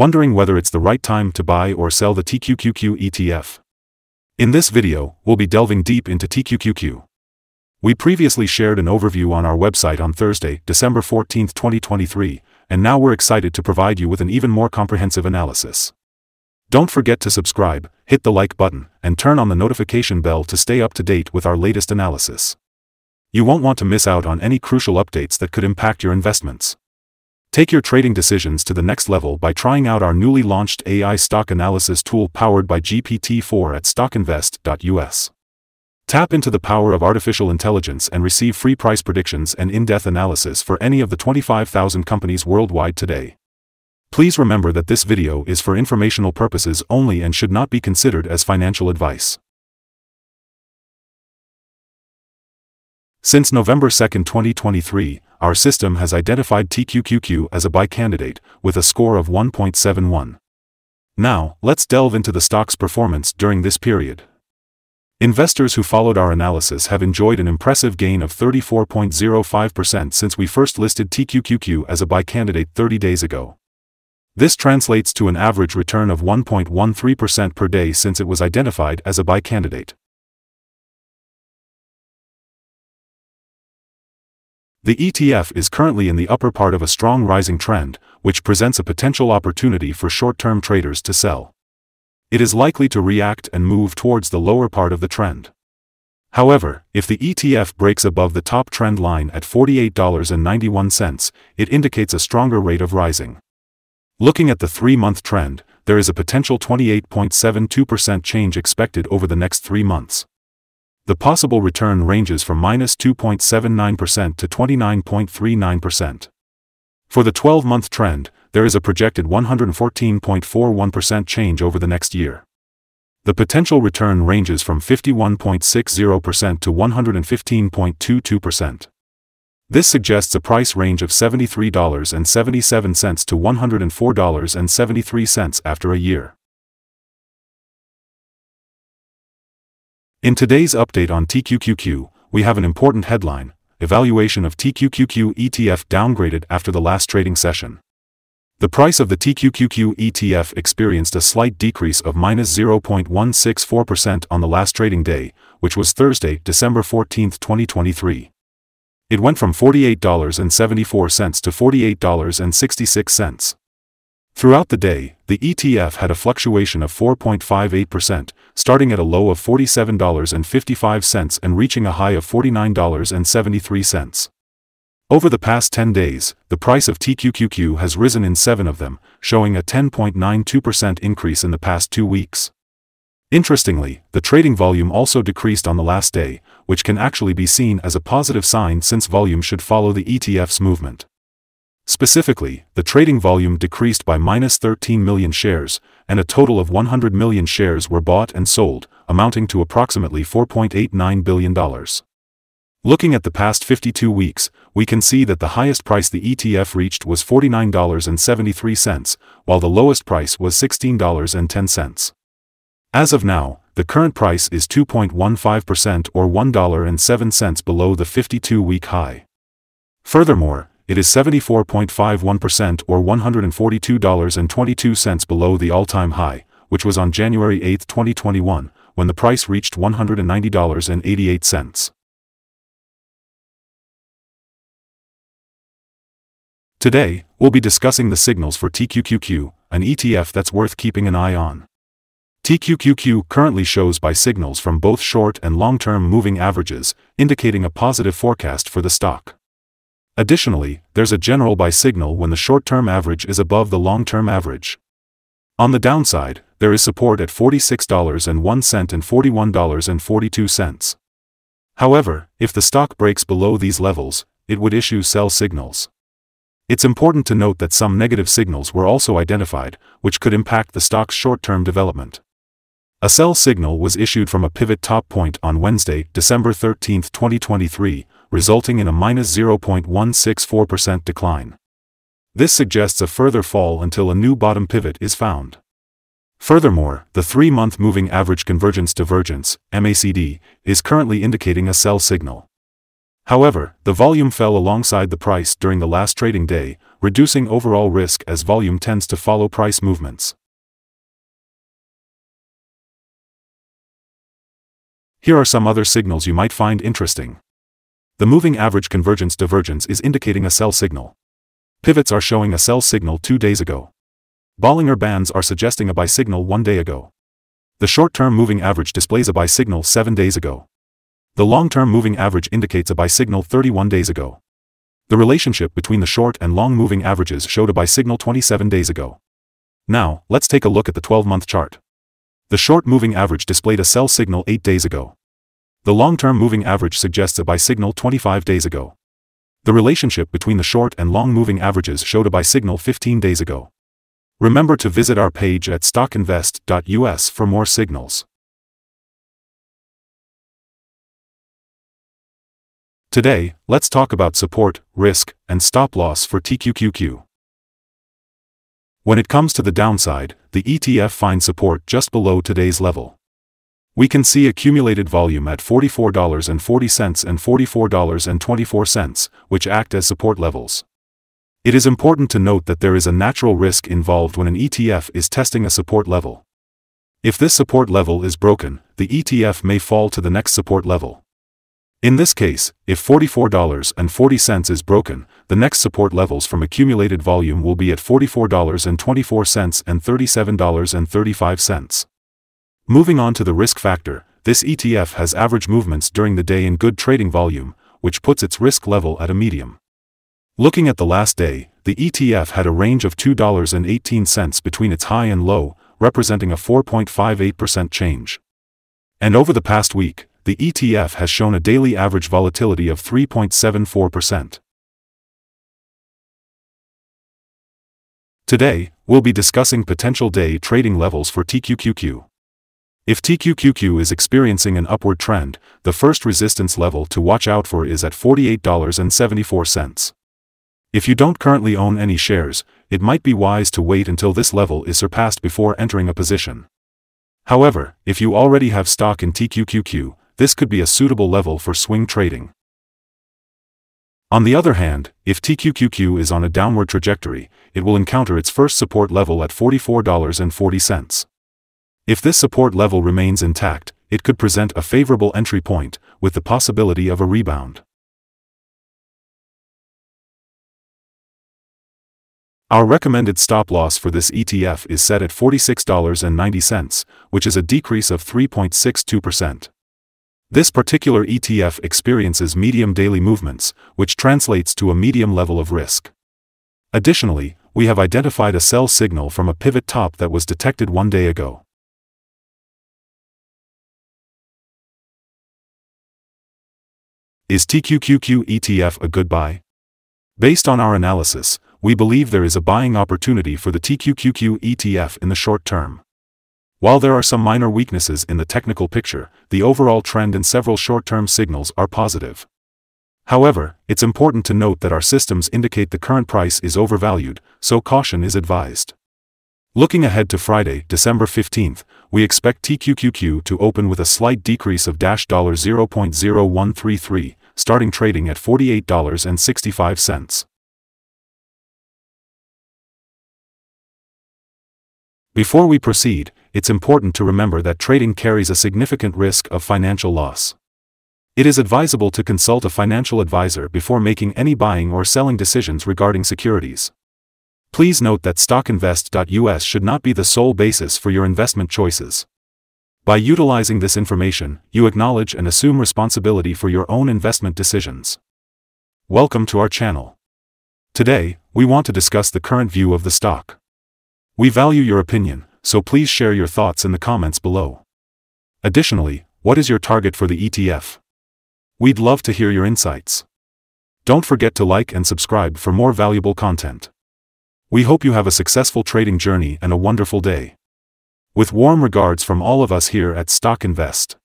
Wondering whether it's the right time to buy or sell the TQQQ ETF? In this video, we'll be delving deep into TQQQ. We previously shared an overview on our website on Thursday, December 14, 2023, and now we're excited to provide you with an even more comprehensive analysis. Don't forget to subscribe, hit the like button, and turn on the notification bell to stay up to date with our latest analysis. You won't want to miss out on any crucial updates that could impact your investments. Take your trading decisions to the next level by trying out our newly launched AI stock analysis tool powered by GPT-4 at stockinvest.us. Tap into the power of artificial intelligence and receive free price predictions and in-depth analysis for any of the 25,000 companies worldwide today. Please remember that this video is for informational purposes only and should not be considered as financial advice. Since November 2, 2023, our system has identified TQQQ as a buy candidate, with a score of 1.71. Now, let's delve into the stock's performance during this period. Investors who followed our analysis have enjoyed an impressive gain of 34.05% since we first listed TQQQ as a buy candidate 30 days ago. This translates to an average return of 1.13% per day since it was identified as a buy candidate. The ETF is currently in the upper part of a strong rising trend, which presents a potential opportunity for short-term traders to sell. It is likely to react and move towards the lower part of the trend. However, if the ETF breaks above the top trend line at $48.91, it indicates a stronger rate of rising. Looking at the three-month trend, there is a potential 28.72% change expected over the next three months. The possible return ranges from minus 2.79% to 29.39%. For the 12-month trend, there is a projected 114.41% change over the next year. The potential return ranges from 51.60% to 115.22%. This suggests a price range of $73.77 to $104.73 after a year. In today's update on TQQQ, we have an important headline, Evaluation of TQQQ ETF downgraded after the last trading session. The price of the TQQQ ETF experienced a slight decrease of minus 0.164% on the last trading day, which was Thursday, December 14, 2023. It went from $48.74 to $48.66. Throughout the day, the ETF had a fluctuation of 4.58%, starting at a low of $47.55 and reaching a high of $49.73. Over the past 10 days, the price of TQQQ has risen in seven of them, showing a 10.92% increase in the past two weeks. Interestingly, the trading volume also decreased on the last day, which can actually be seen as a positive sign since volume should follow the ETF's movement. Specifically, the trading volume decreased by minus 13 million shares, and a total of 100 million shares were bought and sold, amounting to approximately $4.89 billion. Looking at the past 52 weeks, we can see that the highest price the ETF reached was $49.73, while the lowest price was $16.10. As of now, the current price is 2.15% or $1.07 below the 52-week high. Furthermore, it is 74.51% or $142.22 below the all-time high, which was on January 8, 2021, when the price reached $190.88. Today, we'll be discussing the signals for TQQQ, an ETF that's worth keeping an eye on. TQQQ currently shows buy signals from both short and long-term moving averages, indicating a positive forecast for the stock. Additionally, there's a general buy signal when the short-term average is above the long-term average. On the downside, there is support at $46.01 and $41.42. However, if the stock breaks below these levels, it would issue sell signals. It's important to note that some negative signals were also identified, which could impact the stock's short-term development. A sell signal was issued from a pivot top point on Wednesday, December 13, 2023, resulting in a minus 0.164% decline. This suggests a further fall until a new bottom pivot is found. Furthermore, the three-month moving average convergence divergence, MACD, is currently indicating a sell signal. However, the volume fell alongside the price during the last trading day, reducing overall risk as volume tends to follow price movements. Here are some other signals you might find interesting. The moving average convergence divergence is indicating a sell signal. Pivots are showing a sell signal two days ago. Bollinger Bands are suggesting a buy signal one day ago. The short-term moving average displays a buy signal seven days ago. The long-term moving average indicates a buy signal 31 days ago. The relationship between the short and long moving averages showed a buy signal 27 days ago. Now, let's take a look at the 12-month chart. The short moving average displayed a sell signal 8 days ago. The long-term moving average suggests a buy signal 25 days ago. The relationship between the short and long moving averages showed a buy signal 15 days ago. Remember to visit our page at stockinvest.us for more signals. Today, let's talk about support, risk, and stop loss for TQQQ. When it comes to the downside, the ETF finds support just below today's level. We can see accumulated volume at $44.40 and $44.24, which act as support levels. It is important to note that there is a natural risk involved when an ETF is testing a support level. If this support level is broken, the ETF may fall to the next support level. In this case, if $44.40 is broken, the next support levels from accumulated volume will be at $44.24 and $37.35. Moving on to the risk factor, this ETF has average movements during the day in good trading volume, which puts its risk level at a medium. Looking at the last day, the ETF had a range of $2.18 between its high and low, representing a 4.58% change. And over the past week, the ETF has shown a daily average volatility of 3.74%. Today, we'll be discussing potential day trading levels for TQQQ. If TQQQ is experiencing an upward trend, the first resistance level to watch out for is at $48.74. If you don't currently own any shares, it might be wise to wait until this level is surpassed before entering a position. However, if you already have stock in TQQQ, this could be a suitable level for swing trading. On the other hand, if TQQQ is on a downward trajectory, it will encounter its first support level at $44.40. If this support level remains intact, it could present a favorable entry point, with the possibility of a rebound. Our recommended stop loss for this ETF is set at $46.90, which is a decrease of 3.62%. This particular ETF experiences medium daily movements, which translates to a medium level of risk. Additionally, we have identified a sell signal from a pivot top that was detected one day ago. Is TQQQ ETF a good buy? Based on our analysis, we believe there is a buying opportunity for the TQQQ ETF in the short term. While there are some minor weaknesses in the technical picture, the overall trend and several short-term signals are positive. However, it's important to note that our systems indicate the current price is overvalued, so caution is advised. Looking ahead to Friday, December 15th, we expect TQQQ to open with a slight decrease of $0.0133, starting trading at $48.65. Before we proceed, it's important to remember that trading carries a significant risk of financial loss. It is advisable to consult a financial advisor before making any buying or selling decisions regarding securities. Please note that stockinvest.us should not be the sole basis for your investment choices. By utilizing this information, you acknowledge and assume responsibility for your own investment decisions. Welcome to our channel. Today, we want to discuss the current view of the stock. We value your opinion, so please share your thoughts in the comments below. Additionally, what is your target for the ETF? We'd love to hear your insights. Don't forget to like and subscribe for more valuable content. We hope you have a successful trading journey and a wonderful day. With warm regards from all of us here at Stock Invest.